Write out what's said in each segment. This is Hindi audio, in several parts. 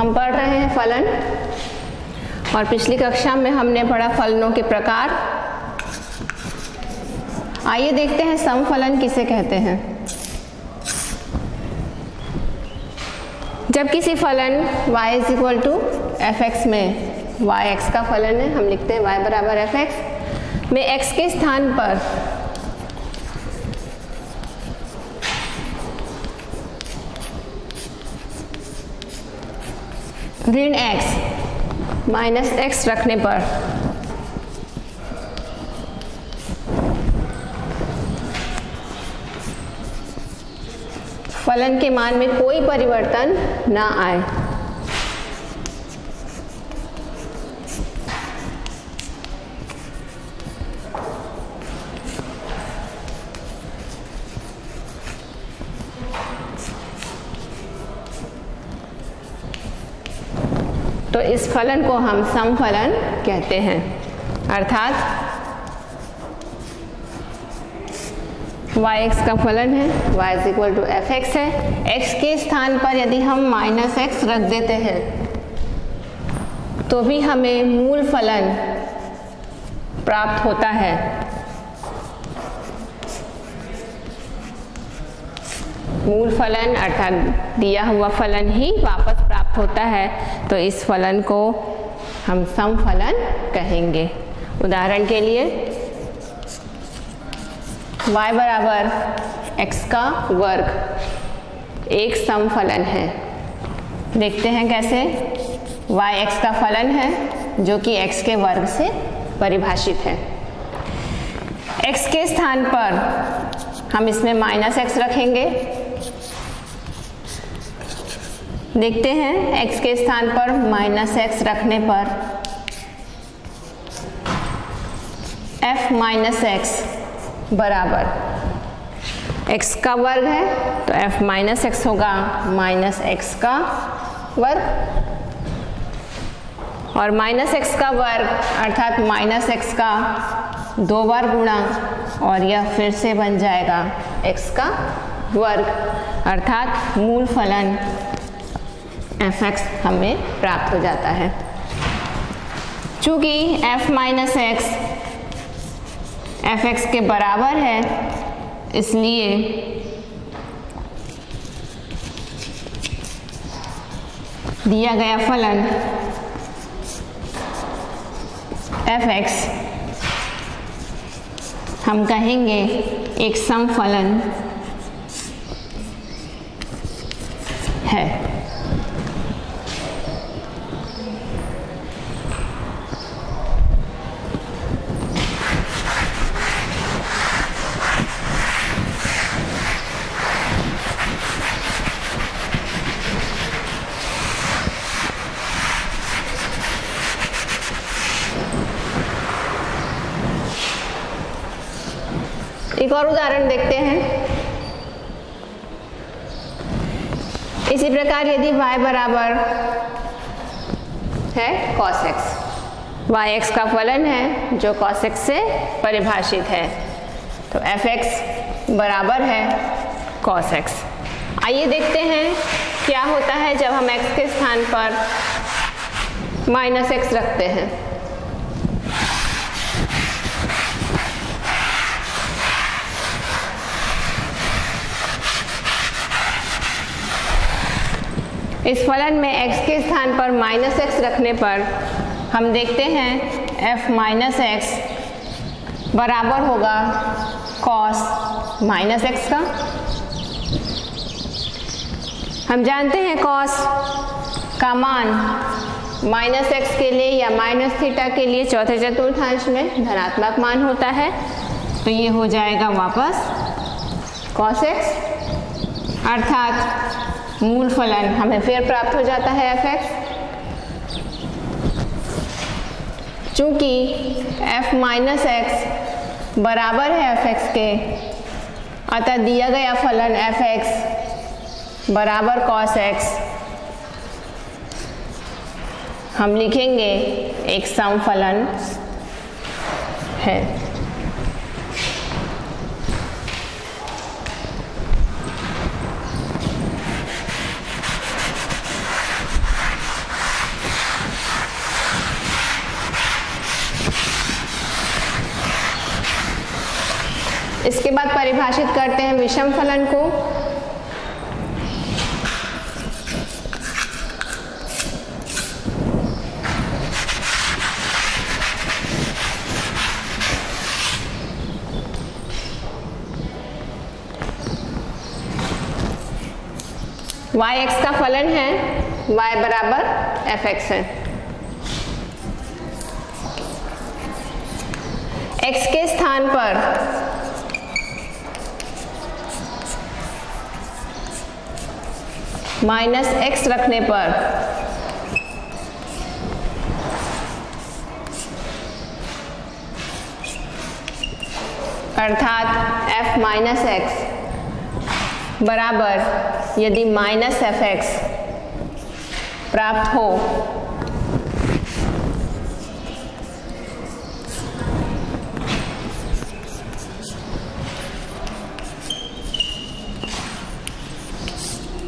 हम पढ़ रहे हैं फलन। और पिछली कक्षा में हमने पढ़ा फलनों के प्रकार। आइए देखते हैं समफलन किसे कहते हैं। जब किसी फलन y is equal to F X में y x का फलन है, हम लिखते हैं y बराबर एफ़ एक्स में x के स्थान पर ऋण x. माइनस एक्स रखने पर। फलन के मान में कोई परिवर्तन ना आए। इस फलन को हम समफलन कहते हैं। अर्थात, y x का फलन है, y is equal to F X है। x के स्थान पर यदि हम माइनस एक्स रख देते हैं तो भी हमें मूल फलन प्राप्त होता है। मूल फलन अर्थात दिया हुआ फलन ही वापस होता है तो इस फलन को हम सम फलन कहेंगे। उदाहरण के लिए, y बराबर x का वर्ग, एक सम फलन है। देखते हैं कैसे। y x का फलन है, जो कि x के वर्ग से परिभाषित है। x के स्थान पर हम इसमें माइनस एक्स रखेंगे। देखते हैं x के स्थान पर माइनस एक्स रखने पर। f माइनस एक्स बराबर। x का वर्ग है तो f माइनस एक्स होगा, माइनस एक्स का वर्ग। और माइनस एक्स का वर्ग, अर्थात माइनस एक्स का दो बार गुणा, और यह फिर से बन जाएगा x का वर्ग, अर्थात मूल फलन। एफ़ एक्स हमें प्राप्त हो जाता है। चूँकि f minus X F X के बराबर है, इसलिए दिया गया फलन एफ़ एक्स हम कहेंगे एक सम फलन है एक और उदाहरण देखते हैं इसी प्रकार y बराबर। है? cos x y x का फलन है, जो cos x से परिभाषित है। तो एफ़ एक्स बराबर है cos x आइए देखते हैं क्या होता है जब हम x के स्थान पर माइनस एक्स रखते हैं। इस फलन में x के स्थान पर माइनस एक्स रखने पर हम देखते हैं f माइनस एक्स बराबर होगा cos माइनस एक्स का। हम जानते हैं cos का मान माइनस एक्स के लिए या माइनस थीटा के लिए चौथे चतुर्थांश में धनात्मक मान होता है। तो ये हो जाएगा वापस cos x, अर्थात मूल फलन हमें फिर प्राप्त हो जाता है एफ़ एक्स चूँकि एफ़ माइनस एक्स बराबर है एफ़ एक्स के, अतः दिया गया फलन एफ़ एक्स बराबर कॉस एक्स हम लिखेंगे एक सम फलन है। इसके बाद परिभाषित करते हैं विषम फलन को। y x का फलन है, y बराबर एफ़ एक्स है। x के स्थान पर माइनस एक्स रखने पर। अर्थात f माइनस एक्स बराबर यदि माइनस एफ़ एक्स प्राप्त हो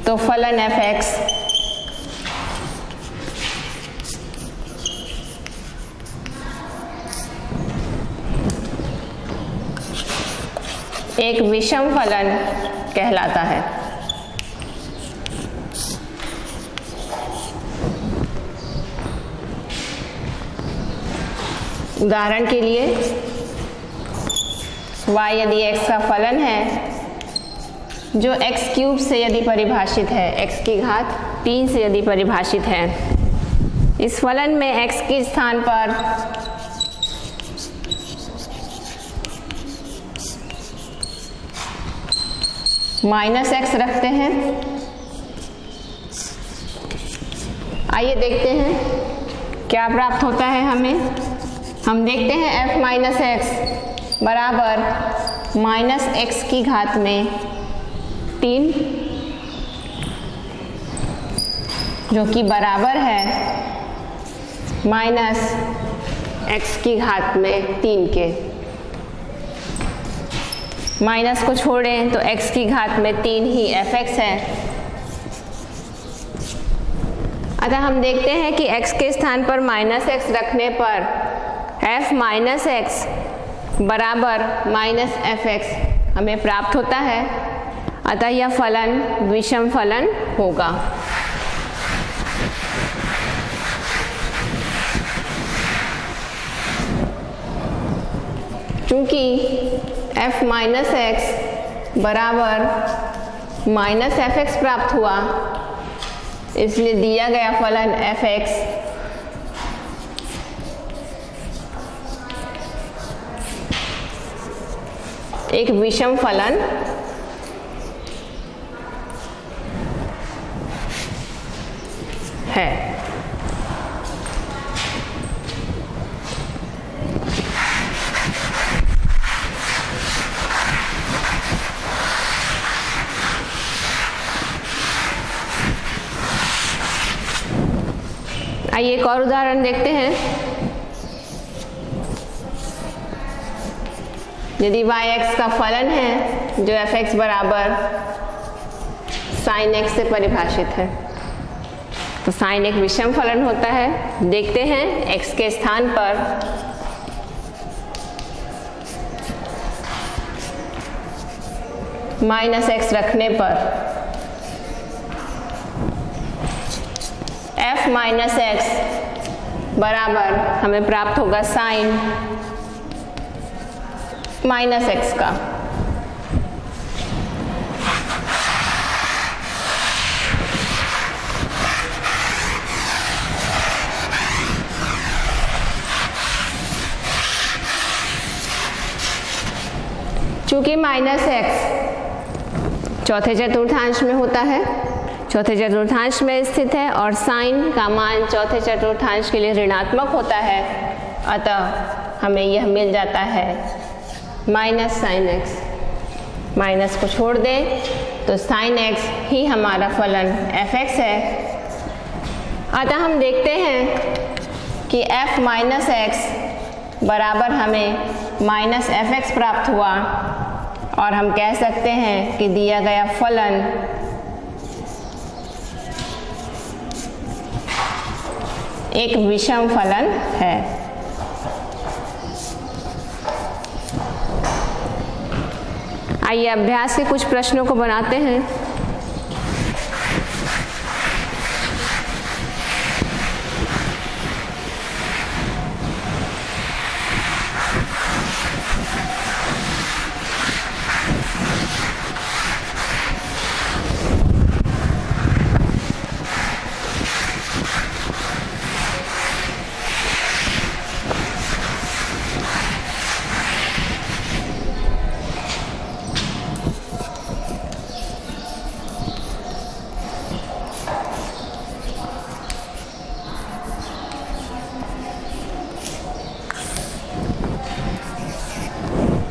तो फलन एफ़ एक्स। एक विषम फलन कहलाता है। उदाहरण के लिए, y यदि x का फलन है जो x क्यूब से यदि परिभाषित है, x की घात तीन से यदि परिभाषित है, इस फलन में x के स्थान पर माइनस एक्स रखते हैं। आइए देखते हैं क्या प्राप्त होता है हमें। हम देखते हैं f माइनस एक्स बराबर माइनस एक्स की घात में तीन, जो कि बराबर है, माइनस एक्स की घात में तीन के। माइनस को छोड़ें तो एक्स की घात में तीन ही एफ़ एक्स है। अतः हम देखते हैं कि x के स्थान पर माइनस एक्स रखने पर f माइनस एक्स बराबर माइनस एफ़ एक्स हमें प्राप्त होता है। अतः यह फलन, विषम फलन होगा। चूँकि f माइनस एक्स बराबर माइनस एफ़ एक्स प्राप्त हुआ, इसलिए दिया गया फलन एफ़ एक्स एक विषम फलन है आइए एक और उदाहरण देखते हैं। यदि y x का फलन है, जो एफ़ एक्स बराबर साइन एक्स से परिभाषित है तो साइन एक विषम फलन होता है। देखते हैं x के स्थान पर। माइनस एक्स रखने पर। एफ़ माइनस एक्स बराबर, हमें प्राप्त होगा साइन माइनस एक्स का। चूँकि माइनस एक्स चौथे चतुर्थांश में होता है चौथे चतुर्थांश में स्थित है और साइन का मान चौथे चतुर्थांश के लिए ऋणात्मक होता है। अतः हमें यह मिल जाता है। Minus sine x. माइनस को छोड़ दें तो साइन एक्स ही हमारा फलन एफ़ एक्स है। अतः हम देखते हैं कि एफ़ माइनस एक्स बराबर हमें माइनस एफ़ एक्स प्राप्त हुआ। और हम कह सकते हैं कि दिया गया फलन एक विषम फलन है। आइए अभ्यास के कुछ प्रश्नों को बनाते हैं।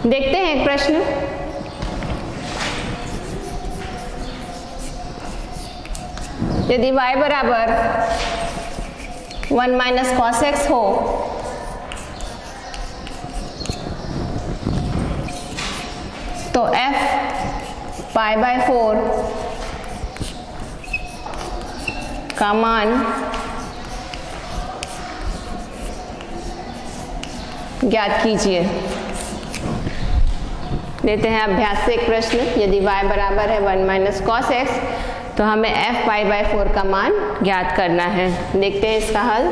देखते हैं एक प्रश्न। यदि y बराबर वन माइनस कॉस एक्स हो तो f पाई बाय फोर का मान ज्ञात कीजिए। लेते हैं अभ्यास से एक प्रश्न। यदि y बराबर है वन माइनस कॉस एक्स तो हमें f पाई बाय फोर का मान ज्ञात करना है। देखते हैं इसका हल।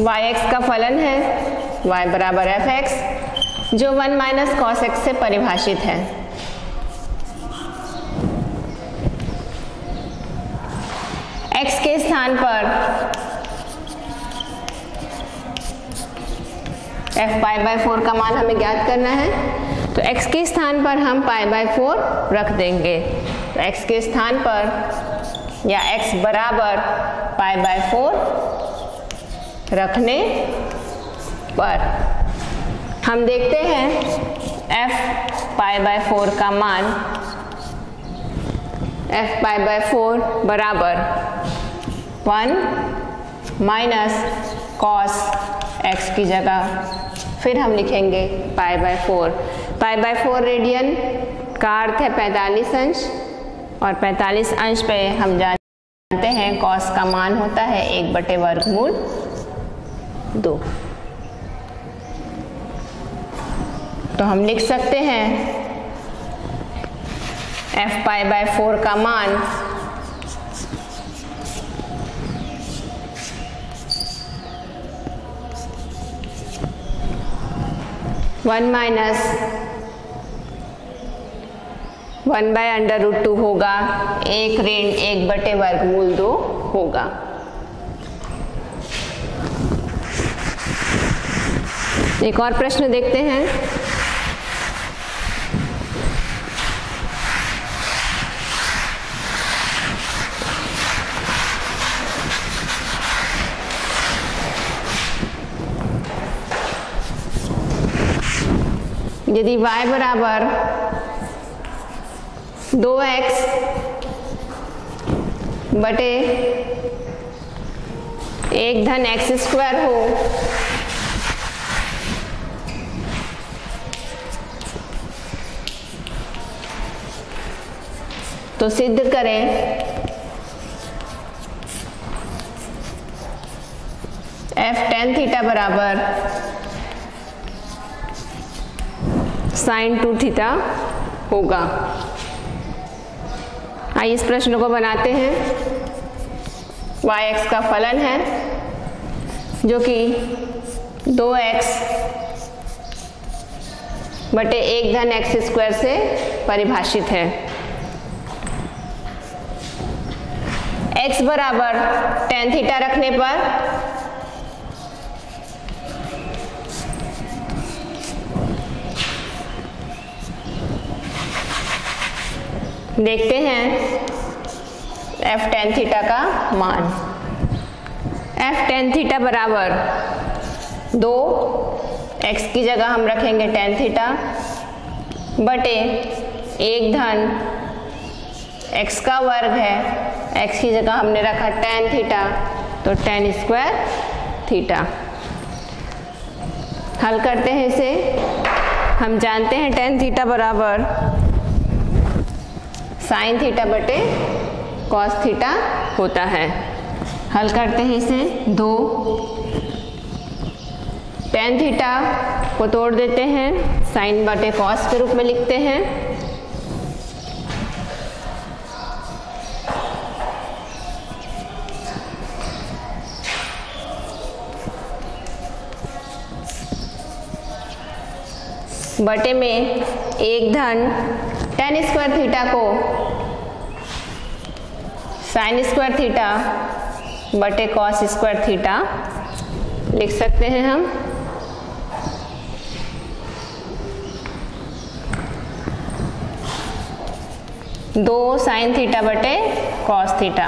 वाई एक्स का फलन है। y बराबर एफ़ एक्स जो वन माइनस कॉस एक्स से परिभाषित है x के स्थान पर एफ़ पाई बाय फोर का मान हमें ज्ञात करना है। तो x के स्थान पर हम पाई बाय फोर रख देंगे। तो x के स्थान पर या x बराबर पाई बाय फोर रखने पर हम देखते हैं f पाई बाय फोर का मान f पाई बाय फोर बराबर वन माइनस कॉस x की जगह फिर हम लिखेंगे pi by four pi by four radian का अर्थ है 45 अंश, और 45 अंश पे हम जानते हैं कॉस का मान होता है एक बटे वर्गमूल दो। तो हम लिख सकते हैं एफ़ पाई बाय फोर का मान one minus one by under root two होगा। एक ऋण, एक बटे वर्गमूल दो होगा। एक और प्रश्न देखते हैं। यदि y बराबर दो एक्स बटे एक धन एक्स स्क्वायर हो तो सिद्ध करें एफ़ टेन थीटा बराबर साइन टू थीटा होगा। आइए इस प्रश्न को बनाते हैं। वाई एक्स का फलन है, जो कि दो एक्स बटे एक धन एक्स स्क्वायर से परिभाषित है। x बराबर टेन थीटा रखने पर देखते हैं एफ़ टेन थीटा का मान। एफ़ टेन थीटा बराबर दो एक्स की जगह हम रखेंगे टेन थीटा बटे एक धन एक्स का वर्ग है। एक्स की जगह हमने रखा टेन थीटा तो टेन स्क्वायर थीटा हल करते हैं इसे। हम जानते हैं टेन थीटा बराबर साइन थीटा बटे कॉस थीटा होता है। हल करते हैं इसे दो। टेन थीटा को तोड़ देते हैं, साइन बटे कॉस के रूप में लिखते हैं। बटे में एक धन टेन स्क्वायर थीटा को साइन स्क्वायर थीटा बटे कॉस स्क्वायर थीटा लिख सकते हैं हम। दो साइन थीटा बटे कॉस थीटा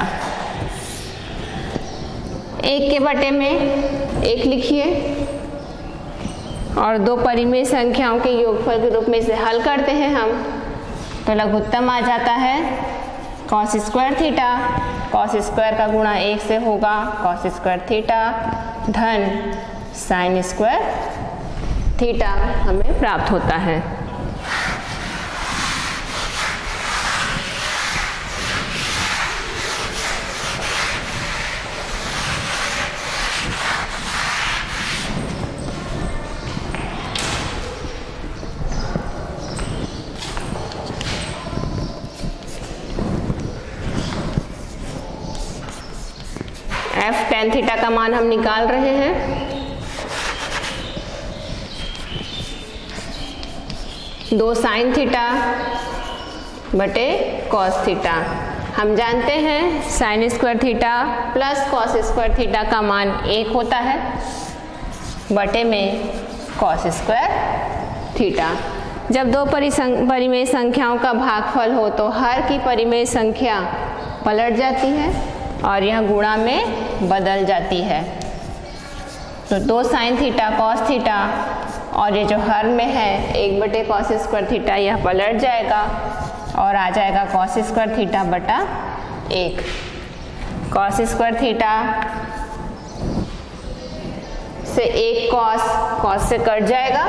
एक के बटे में एक लिखिए और दो परिमेय संख्याओं के योगफल के रूप में इसे हल करते हैं हम। तो लघुत्तम आ जाता है। Cos square theta cos square का गुणा एक से होगा। कॉस स्क्वायर थीटा धन साइन स्क्वायर थीटा हमें प्राप्त होता है। टेन थीटा का मान हम निकाल रहे हैं। दो साइन थीटा बटे कॉस थीटा हम जानते हैं sine square theta plus cos square theta का मान एक होता है, बटे में कॉस स्क्वायर थीटा जब दो परिमेय संख्याओं का भागफल हो तो हर की परिमेय संख्या पलट जाती है और यह गुणा में बदल जाती है। तो दो साइन थीटा कॉस थीटा और ये जो हर में है, एक बटे कॉस स्क्वायर थीटा यह पलट जाएगा, और आ जाएगा कॉस स्क्वायर थीटा बटा एक। कॉस स्क्वायर थीटा से एक कॉस कॉस से कट जाएगा।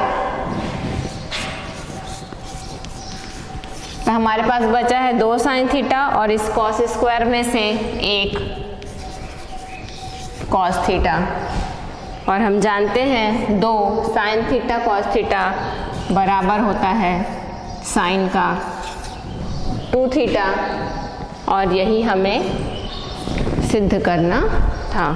तो हमारे पास बचा है दो साइन थीटा और इस कॉस स्क्वायर में से एक। कॉस थीटा और हम जानते हैं दो साइन थीटा कॉस थीटा बराबर होता है साइन का। टू थीटा और यही हमें सिद्ध करना था।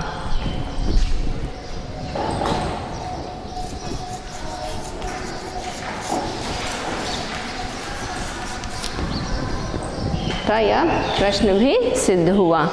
तो यह प्रश्न भी सिद्ध हुआ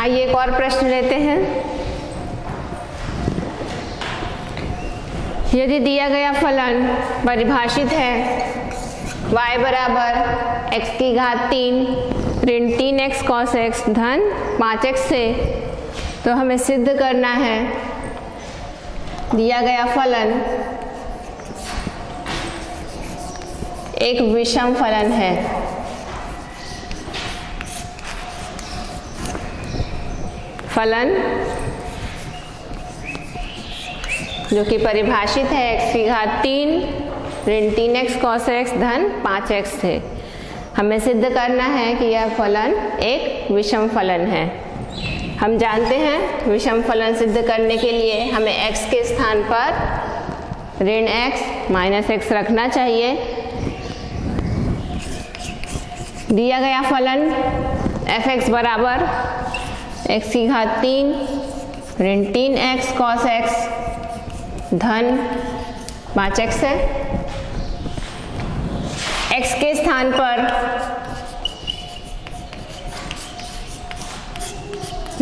आइए एक और प्रश्न लेते हैं। यदि दिया गया फलन परिभाषित है, y बराबर x की घात तीन, ऋण तीन एक्स कॉस एक्स धन पाँच एक्स से तो हमें सिद्ध करना है, दिया गया फलन एक विषम फलन है। फलन, जो कि परिभाषित है एक्स की घात तीन, ऋण तीन एक्स कॉस एक्स धन पाँच एक्स से। हमें सिद्ध करना है कि यह फलन एक विषम फलन है। हम जानते हैं विषम फलन सिद्ध करने के लिए हमें x के स्थान पर ऋण x माइनस एक्स रखना चाहिए। दिया गया फलन एफ़ एक्स बराबर एक्स की घात तीन, ऋण तीन एक्स कॉस एक्स धन पाँच एक्स है। एक्स के स्थान पर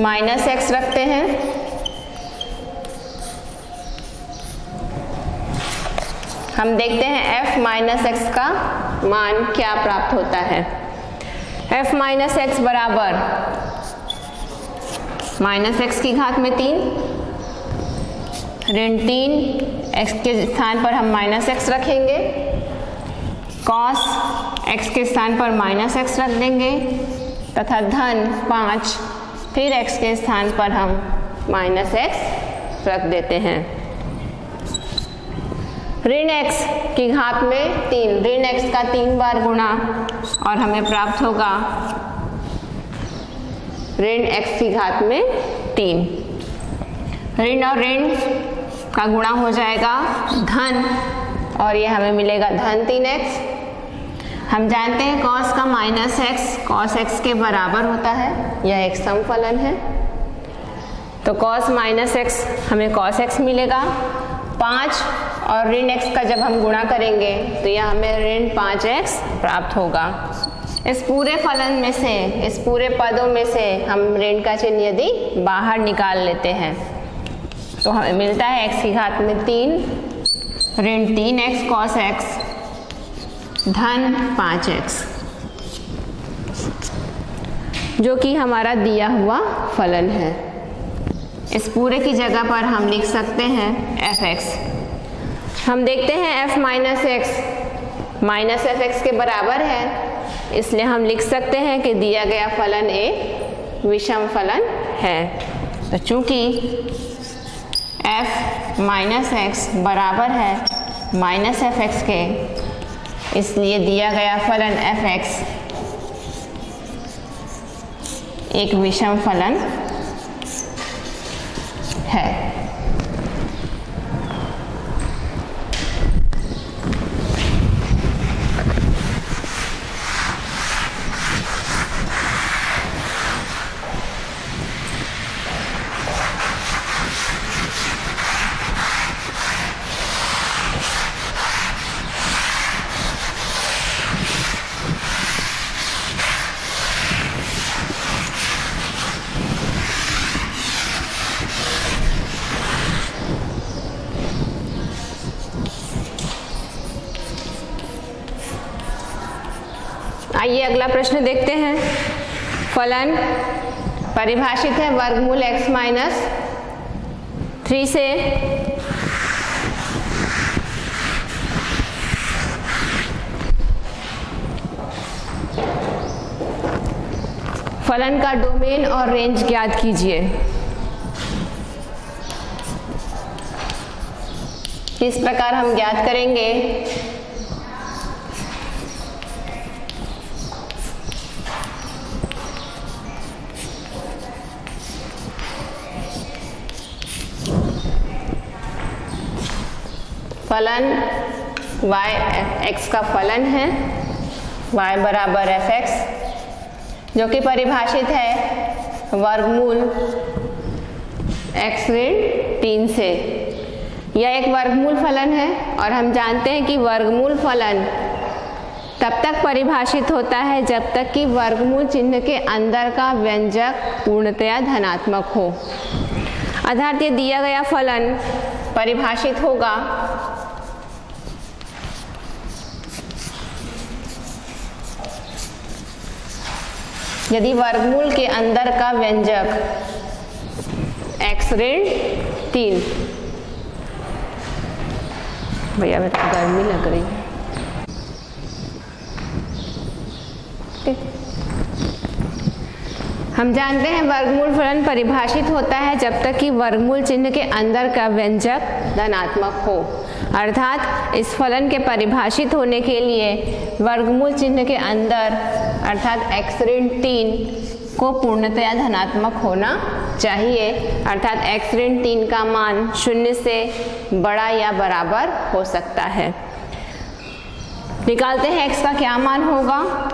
माइनस एक्स रखते हैं। हम देखते हैं f माइनस एक्स का मान क्या प्राप्त होता है। F माइनस एक्स बराबर माइनस एक्स की घात में तीन, ऋण तीन, एक्स के स्थान पर हम माइनस एक्स रखेंगे, कॉस एक्स के स्थान पर माइनस एक्स रख देंगे, तथा धन पाँच, फिर एक्स के स्थान पर हम माइनस एक्स रख देते हैं। ऋण एक्स की घात में तीन, ऋण एक्स का तीन बार गुणा, और हमें प्राप्त होगा ऋण एक्स की घात में तीन। ऋण और ऋण का गुणा हो जाएगा धन, और ये हमें मिलेगा धन तीन एक्स हम जानते हैं कॉस का माइनस एक्स कॉस एक्स के बराबर होता है, यह एक सम फलन है। तो कॉस माइनस एक्स हमें कॉस एक्स मिलेगा। पाँच, और ऋण एक्स का जब हम गुणा करेंगे तो यह हमें ऋण पाँच एक्स प्राप्त होगा। इस पूरे फलन में से, इस पूरे पदों में से हम ऋण का चिन्ह यदि बाहर निकाल लेते हैं तो हमें मिलता है एक्स की घात में तीन, ऋण तीन एक्स कॉस एक्स धन पाँच एक्स जो कि हमारा दिया हुआ फलन है। इस पूरे की जगह पर हम लिख सकते हैं एफ़ एक्स हम देखते हैं f minus x minus f x के बराबर है। इसलिए हम लिख सकते हैं कि दिया गया फलन ए, विषम फलन है। तो चूँकि f माइनस एक्स बराबर है माइनस एफ़ एक्स के, इसलिए दिया गया फलन एफ़ एक्स एक विषम फलन है आइए अगला प्रश्न देखते हैं। फलन परिभाषित है वर्गमूल x माइनस थ्री से। फलन का डोमेन और रेंज ज्ञात कीजिए। इस प्रकार हम ज्ञात करेंगे? फलन y, x का फलन है, y बराबर एफ़ एक्स जो कि परिभाषित है वर्गमूल x ऋण तीन से। यह एक वर्गमूल फलन है और हम जानते हैं कि वर्गमूल फलन तब तक परिभाषित होता है जब तक कि वर्गमूल चिन्ह के अंदर का व्यंजक पूर्णतया धनात्मक हो। अर्थात ये दिया गया फलन परिभाषित होगा यदि वर्गमूल के अंदर का व्यंजक एक्स ऋण तीन। भैया, मेरे गर्मी लग रही है। हम जानते हैं वर्गमूल फलन परिभाषित होता है जब तक कि वर्गमूल चिन्ह के अंदर का व्यंजक धनात्मक हो। अर्थात, इस फलन के परिभाषित होने के लिए वर्गमूल चिन्ह के अंदर अर्थात एक्स ऋण तीन को पूर्णतया धनात्मक होना चाहिए। अर्थात एक्स ऋण तीन का मान शून्य से बड़ा या बराबर हो सकता है। निकालते हैं एक्स का क्या मान होगा।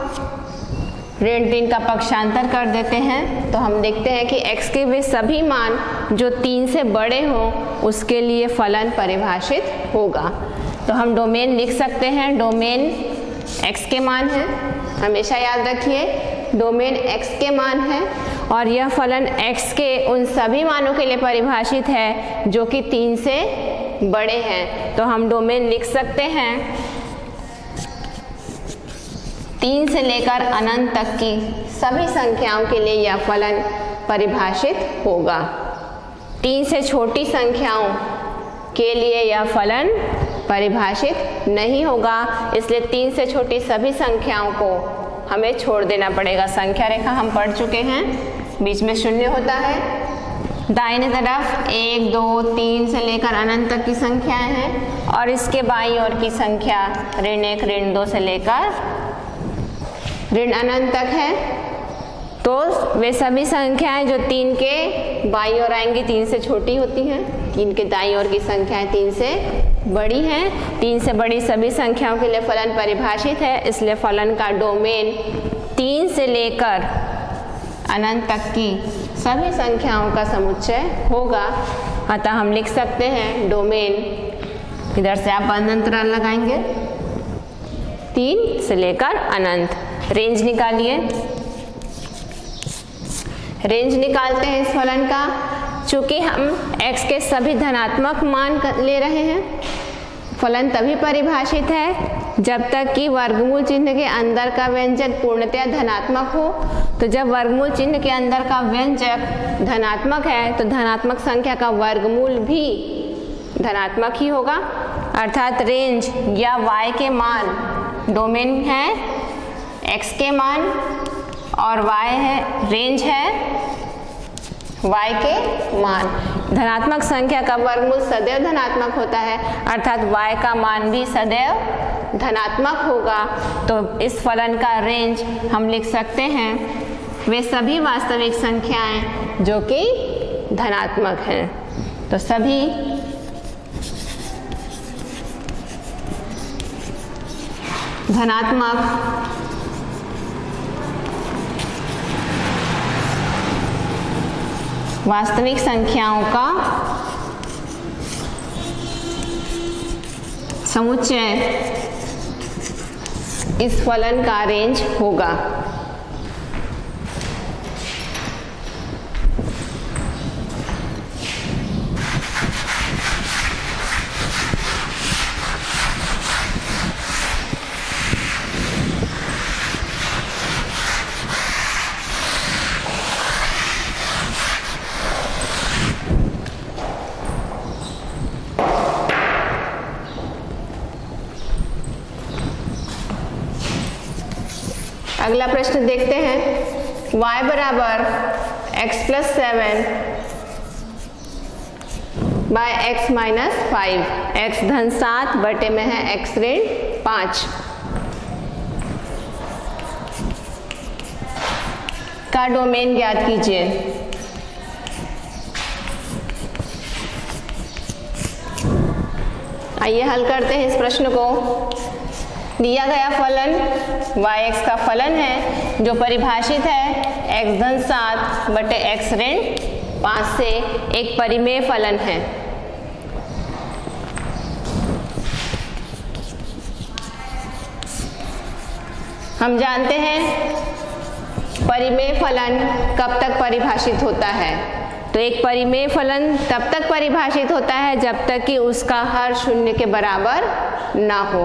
ऋण तीन का पक्षांतर कर देते हैं। तो हम देखते हैं कि x के वे सभी मान जो तीन से बड़े हों, उसके लिए फलन परिभाषित होगा। तो हम डोमेन लिख सकते हैं। डोमेन x के मान है। हमेशा याद रखिए, डोमेन x के मान है और यह फलन x के उन सभी मानों के लिए परिभाषित है जो कि तीन से बड़े हैं। तो हम डोमेन लिख सकते हैं। तीन से लेकर अनंत तक की सभी संख्याओं के लिए यह फलन परिभाषित होगा। तीन से छोटी संख्याओं के लिए यह फलन परिभाषित नहीं होगा। इसलिए तीन से छोटी सभी संख्याओं को हमें छोड़ देना पड़ेगा। संख्या रेखा हम पढ़ चुके हैं। बीच में शून्य होता है। दाहिने तरफ़ एक, दो, तीन से लेकर अनंत तक की संख्याएँ हैं और इसके बाई ओर की संख्या ऋण एक, ऋण दो से लेकर ऋण अनंत तक है। तो वे सभी संख्याएँ जो तीन के बाई ओर आएँगी तीन से छोटी होती हैं। तीन के दाई ओर की संख्याएँ तीन से बड़ी हैं। तीन से बड़ी सभी संख्याओं के लिए फलन परिभाषित है। इसलिए फलन का डोमेन तीन से लेकर अनंत तक की सभी संख्याओं का समुच्चय होगा। अतः हम लिख सकते हैं डोमेन इधर से आप अनंतराल लगाएँगे। तीन से लेकर अनंत। रेंज निकालिए। रेंज निकालते हैं इस फलन का। चूँकि हम x के सभी धनात्मक मान ले रहे हैं, फलन तभी परिभाषित है जब तक कि वर्गमूल चिन्ह के अंदर का व्यंजक पूर्णतया धनात्मक हो। तो जब वर्गमूल चिन्ह के अंदर का व्यंजक धनात्मक है तो धनात्मक संख्या का वर्गमूल भी धनात्मक ही होगा। अर्थात रेंज या y के मान, डोमेन है x के मान। और y है रेंज है y के मान। धनात्मक संख्या का वर्गमूल सदैव धनात्मक होता है, अर्थात y का मान भी सदैव धनात्मक होगा। तो इस फलन का रेंज हम लिख सकते हैं। वे सभी वास्तविक संख्याएँ जो कि धनात्मक हैं। तो सभी धनात्मक वास्तविक संख्याओं का समुच्चय इस फलन का रेंज होगा अगला प्रश्न देखते हैं y बराबर x plus seven by x minus five. X धन सात, बटे में है एक्स ऋण पाँच। का डोमेन ज्ञात कीजिए। आइए हल करते हैं इस प्रश्न को। दिया गया फलन y(x) का फलन है, जो परिभाषित है x धन सात बटे एक्स ऋण पाँच से एक परिमेय फलन है। हम जानते हैं परिमेय फलन कब तक परिभाषित होता है। तो एक परिमेय फलन तब तक परिभाषित होता है जब तक कि उसका हर शून्य के बराबर ना हो।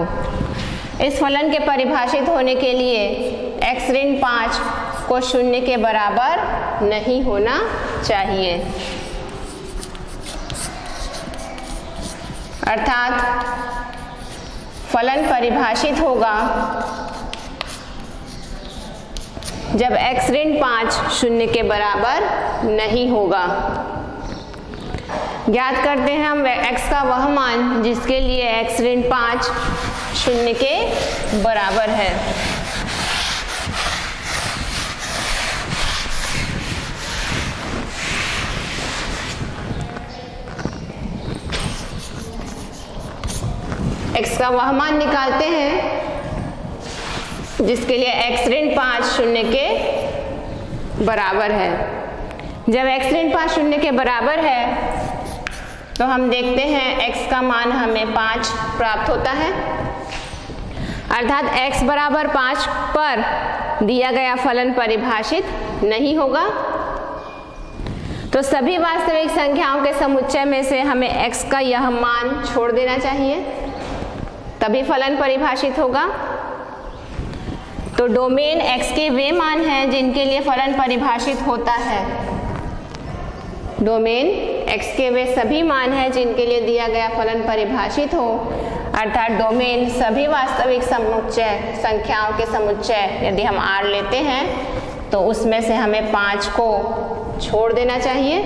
इस फलन के परिभाषित होने के लिए x ऋण पाँच को शून्य के बराबर नहीं होना चाहिए। अर्थात फलन परिभाषित होगा जब x ऋण पाँच शून्य के बराबर नहीं होगा। ज्ञात करते हैं हम x का वह मान जिसके लिए x ऋण पाँच शून्य के बराबर है। x का वह मान निकालते हैं। जिसके लिए x ऋण पाँच शून्य के बराबर है। जब x ऋण पाँच शून्य के बराबर है तो हम देखते हैं x का मान हमें पाँच प्राप्त होता है। अर्थात x बराबर पाँच पर दिया गया फलन परिभाषित नहीं होगा। तो सभी वास्तविक संख्याओं के समुच्चय में से हमें x का यह मान छोड़ देना चाहिए। तभी फलन परिभाषित होगा। तो डोमेन एक्स के वे मान हैं जिनके लिए फलन परिभाषित होता है। डोमेन एक्स के वे सभी मान हैं जिनके लिए दिया गया फलन परिभाषित हो। अर्थात डोमेन सभी वास्तविक समुच्चय संख्याओं के समुच्चय, यदि हम आर लेते हैं तो उसमें से हमें पाँच को छोड़ देना चाहिए,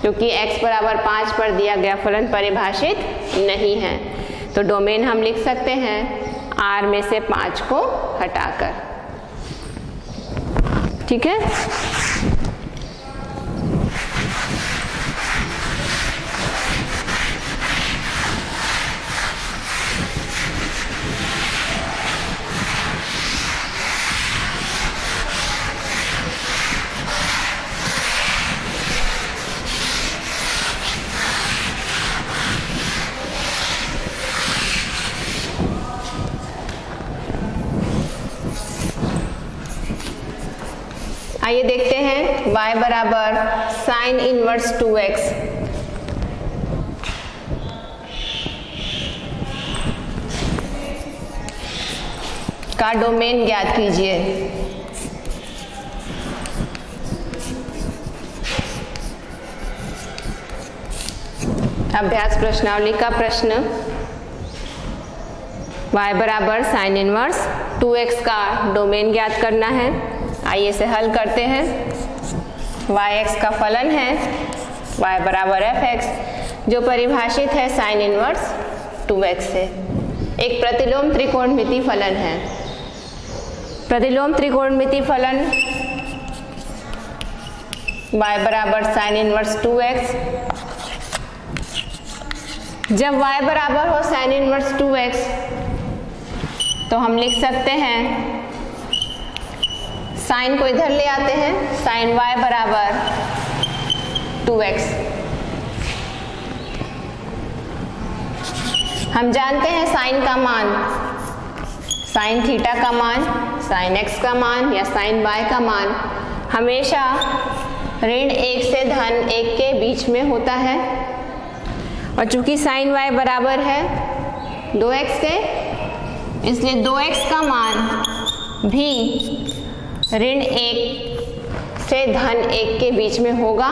क्योंकि x बराबर पाँच पर दिया गया फलन परिभाषित नहीं है। तो डोमेन हम लिख सकते हैं r में से पाँच को हटाकर। ठीक है आइए देखते हैं y बराबर साइन इनवर्स टू एक्स का डोमेन ज्ञात कीजिए। अभ्यास प्रश्नावली का प्रश्न। y बराबर साइन इनवर्स 2x का डोमेन ज्ञात करना है। आइए इसे हल करते हैं। Yx का फलन है, y बराबर एफ़ एक्स जो परिभाषित है साइन इनवर्स टू एक्स से। एक प्रतिलोम त्रिकोणमिति फलन है। प्रतिलोम त्रिकोणमिति फलन y बराबर साइन इनवर्स टू एक्स जब y बराबर हो साइन इनवर्स टू एक्स तो हम लिख सकते हैं साइन को इधर ले आते हैं। साइन y बराबर टू एक्स हम जानते हैं साइन का मान। साइन थीटा का मान, साइन x का मान या साइन y का मान। हमेशा ऋण एक से धन एक के बीच में होता है। और चूँकि साइन y बराबर है 2x के, इसलिए 2x का मान भी ऋण एक से धन एक के बीच में होगा।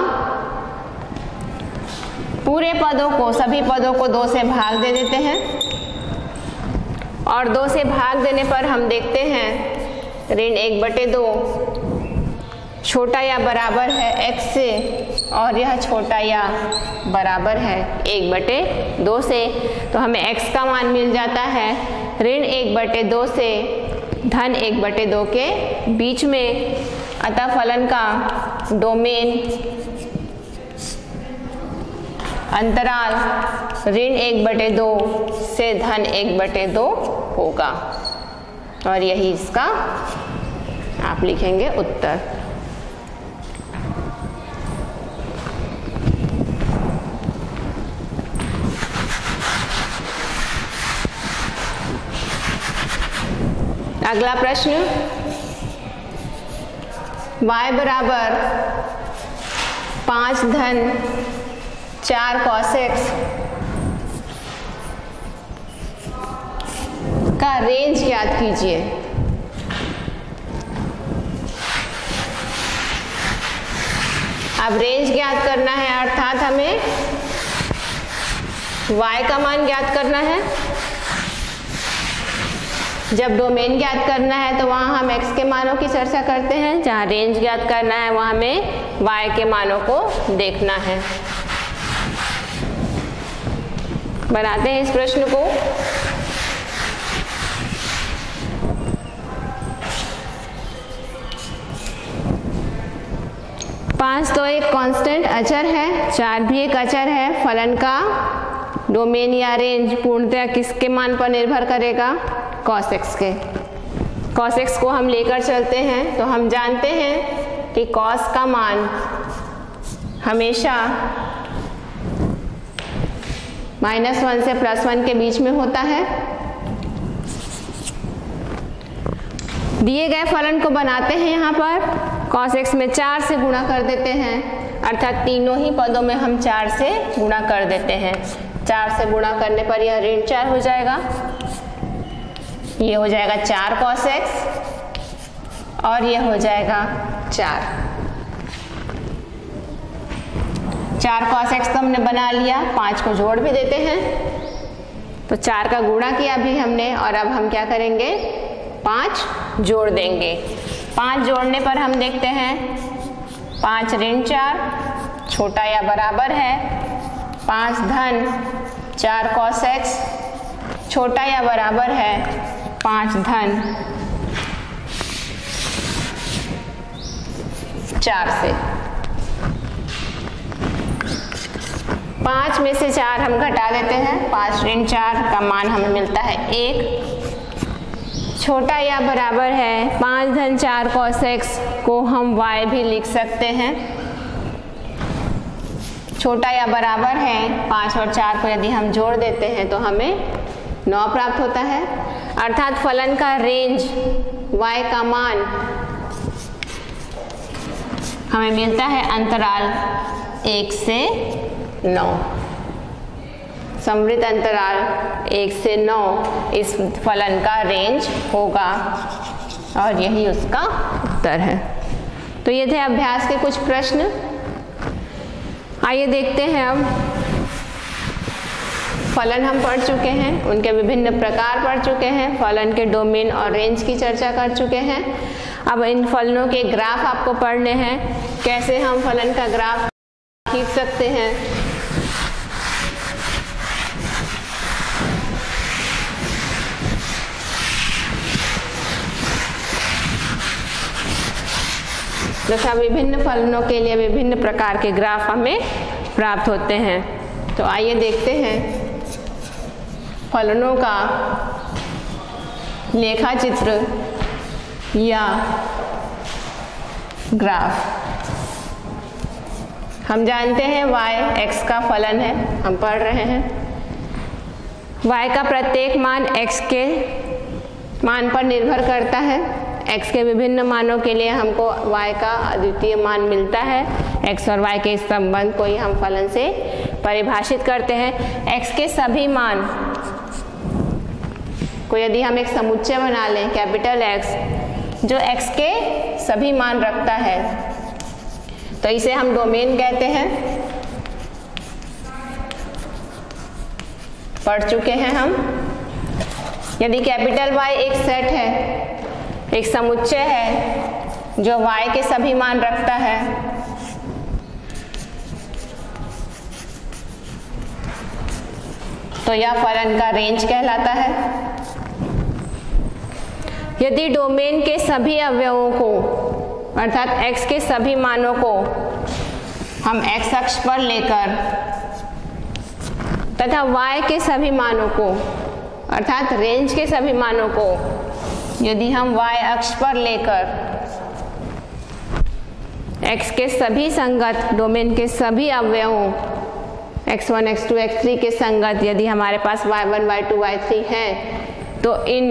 पूरे पदों को, सभी पदों को दो से भाग दे देते हैं। और दो से भाग देने पर हम देखते हैं, ऋण एक बटे दो छोटा या बराबर है x से, और यह छोटा या बराबर है एक बटे दो से। तो हमें x का मान मिल जाता है, ऋण एक बटे दो से धन एक बटे दो के बीच में अतः फलन का डोमेन अंतराल ऋण एक बटे दो से धन एक बटे दो होगा। और यही इसका आप लिखेंगे उत्तर। अगला प्रश्न। y बराबर पाँच धन, चार कॉसेक्स का रेंज याद कीजिए। अब रेंज ज्ञात करना है, अर्थात हमें y का मान ज्ञात करना है। जब डोमेन ज्ञात करना है तो वहाँ हम एक्स के मानों की चर्चा करते हैं। जहाँ रेंज ज्ञात करना है, वहाँ हमें वाई के मानों को देखना है। बनाते हैं इस प्रश्न को। पाँच तो एक कांस्टेंट अचर है, चार भी एक अचर है, फलन का डोमेन या रेंज पूर्णतया किसके मान पर निर्भर करेगा? x के। x को हम लेकर चलते हैं तो हम जानते हैं कि कॉस का मान हमेशा माइनस वन से प्लस वन के बीच में होता है। दिए गए फलन को बनाते हैं यहाँ पर। cos एक्स में चार से गुणा कर देते हैं, अर्थात तीनों ही पदों में हम चार से गुणा कर देते हैं। चार से गुणा करने पर यह ऋण चार हो जाएगा। ये हो जाएगा चार cos एक्स और यह हो जाएगा चार। चार cos x तो हमने बना लिया, पाँच को जोड़ भी देते हैं। तो चार का गुणा किया भी हमने और अब हम क्या करेंगे? पाँच जोड़ देंगे। पाँच जोड़ने पर हम देखते हैं, पाँच ऋण चार, छोटा या बराबर है पाँच धन, चार cos एक्स छोटा या बराबर है पाँच धन। चार से। पाँच में से चार हम घटा देते हैं। पाँच ऋण चार का मान हमें मिलता है एक। छोटा या बराबर है पाँच धन, चार cos एक्स को हम y भी लिख सकते हैं। छोटा या बराबर है, पाँच और चार को यदि हम जोड़ देते हैं तो हमें नौ प्राप्त होता है। अर्थात फलन का रेंज y का मान हमें मिलता है अंतराल एक से नौ। समृद्ध अंतराल एक से नौ इस फलन का रेंज होगा। और यही उसका उत्तर है। तो ये थे अभ्यास के कुछ प्रश्न। आइए देखते हैं अब। फलन हम पढ़ चुके हैं, उनके विभिन्न प्रकार पढ़ चुके हैं, फलन के डोमेन और रेंज की चर्चा कर चुके हैं। अब इन फलनों के ग्राफ आपको पढ़ने हैं, कैसे हम फलन का ग्राफ खींच सकते हैं। तथा विभिन्न फलनों के लिए विभिन्न प्रकार के ग्राफ हमें प्राप्त होते हैं। तो आइए देखते हैं फलनों का लेखा चित्र या ग्राफ। हम जानते हैं y x का फलन है। हम पढ़ रहे हैं। y का प्रत्येक मान x के मान पर निर्भर करता है। X के विभिन्न मानों के लिए हमको y का अद्वितीय मान मिलता है। X और y के इस संबंध को ही हम फलन से परिभाषित करते हैं। X के सभी मान को यदि हम एक समुच्चय बना लें, कैपिटल X, जो x के सभी मान रखता है तो इसे हम डोमेन कहते हैं। पढ़ चुके हैं हम। यदि कैपिटल Y एक सेट है एक समुच्चय है, जो y के सभी मान रखता है। तो यह फलन का रेंज कहलाता है। यदि डोमेन के सभी अवयवों को, अर्थात x के सभी मानों को हम x अक्ष पर लेकर तथा y के सभी मानों को, अर्थात रेंज के सभी मानों को यदि हम y अक्ष पर लेकर x के सभी संगत डोमेन के सभी अवयवों x1, x2, x3 के संगत यदि हमारे पास y1, y2, y3 हैं तो इन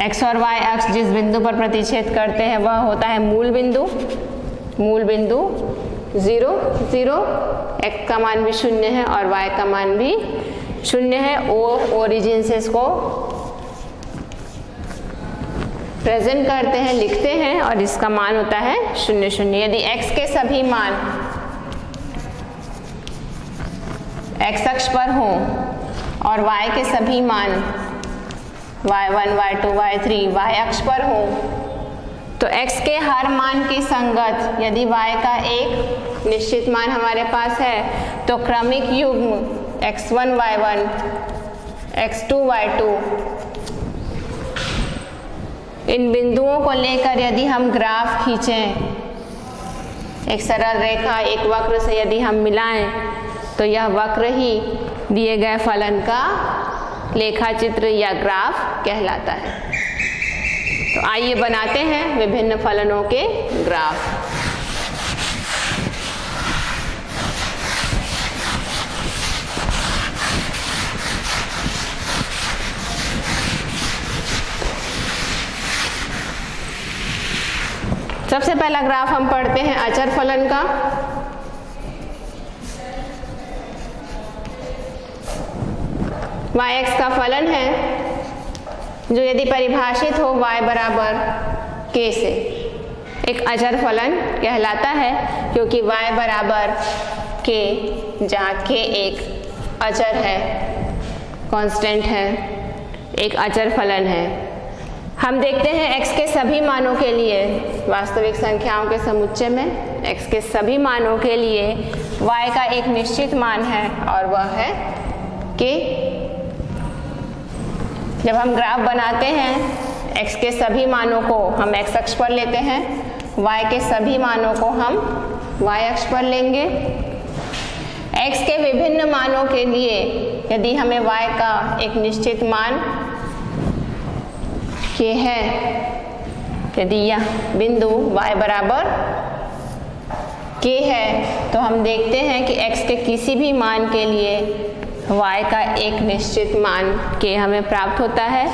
x और y अक्ष जिस बिंदु पर प्रतिच्छेद करते हैं वह होता है मूल बिंदु। मूल बिंदु ज़ीरो ज़ीरो x का मान भी शून्य है और y का मान भी शून्य है। ओ ओरिजिन से इसको प्रेजेंट करते हैं लिखते हैं और इसका मान होता है शून्य शून्य। यदि x के सभी मान x अक्ष पर हों और y के सभी मान y1, y2, y3 y अक्ष पर हो तो x के हर मान की संगत यदि y का एक निश्चित मान हमारे पास है तो क्रमिक युग्म x1, y1, x2, y2 इन बिंदुओं को लेकर यदि हम ग्राफ खींचें, एक सरल रेखा, एक वक्र से यदि हम मिलाएँ तो यह वक्र ही दिए गए फलन का लेखा चित्र या ग्राफ कहलाता है। तो आइए बनाते हैं विभिन्न फलनों के ग्राफ। सबसे पहला ग्राफ हम पढ़ते हैं अचर फलन का। y x का फलन है, जो यदि परिभाषित हो y बराबर k से। एक अचर फलन कहलाता है, क्योंकि y बराबर k जहाँ k एक अचर है कांस्टेंट है, एक अचर फलन है। हम देखते हैं x के सभी मानों के लिए, वास्तविक संख्याओं के समुच्चय में, x के सभी मानों के लिए y का एक निश्चित मान है और वह है कि जब हम ग्राफ बनाते हैं, x के सभी मानों को हम x अक्ष पर लेते हैं, y के सभी मानों को हम y अक्ष पर लेंगे। x के विभिन्न मानों के लिए, यदि हमें y का एक निश्चित मान k है। यदि यह बिंदु y बराबर k है तो हम देखते हैं कि x के किसी भी मान के लिए y का एक निश्चित मान k हमें प्राप्त होता है।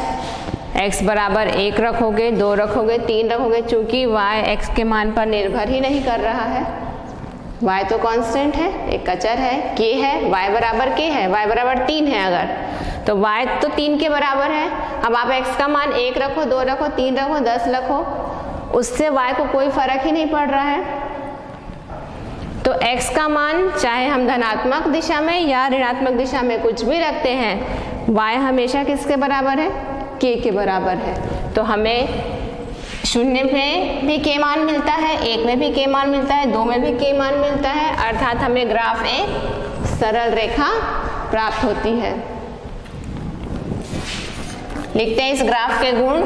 x बराबर एक रखोगे, दो रखोगे, तीन रखोगे, चूँकि y x के मान पर निर्भर ही नहीं कर रहा है। y तो कांस्टेंट है, एक अचर है, k है, y बराबर k है, y बराबर तीन है अगर। तो y तो तीन के बराबर है। अब आप x का मान एक रखो, दो रखो, तीन रखो, दस रखो। उससे y को कोई फ़र्क ही नहीं पड़ रहा है। तो x का मान चाहे हम धनात्मक दिशा में या ऋणात्मक दिशा में कुछ भी रखते हैं, y हमेशा किसके बराबर है? k के बराबर है। तो हमें शून्य में भी के मान मिलता है, एक में भी के मान मिलता है, दो में भी के मान मिलता है। अर्थात हमें ग्राफ एक सरल रेखा प्राप्त होती है। लिखते हैं इस ग्राफ के गुण।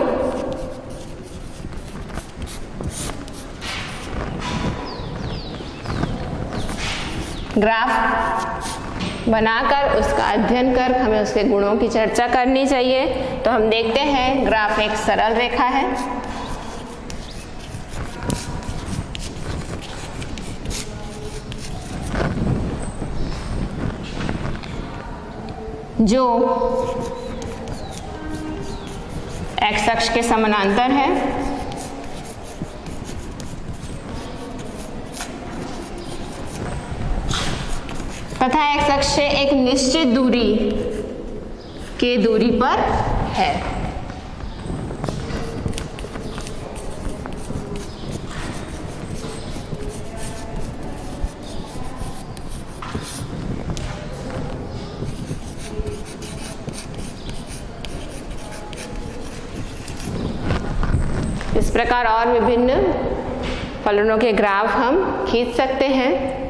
ग्राफ बनाकर उसका अध्ययन कर हमें उसके गुणों की चर्चा करनी चाहिए। तो हम देखते हैं, ग्राफ एक सरल रेखा है। जो एक्स अक्ष के समानांतर है। तथा एक्स अक्ष से एक निश्चित दूरी के दूरी पर है। प्रकार और विभिन्न फलनों के ग्राफ हम खींच सकते हैं।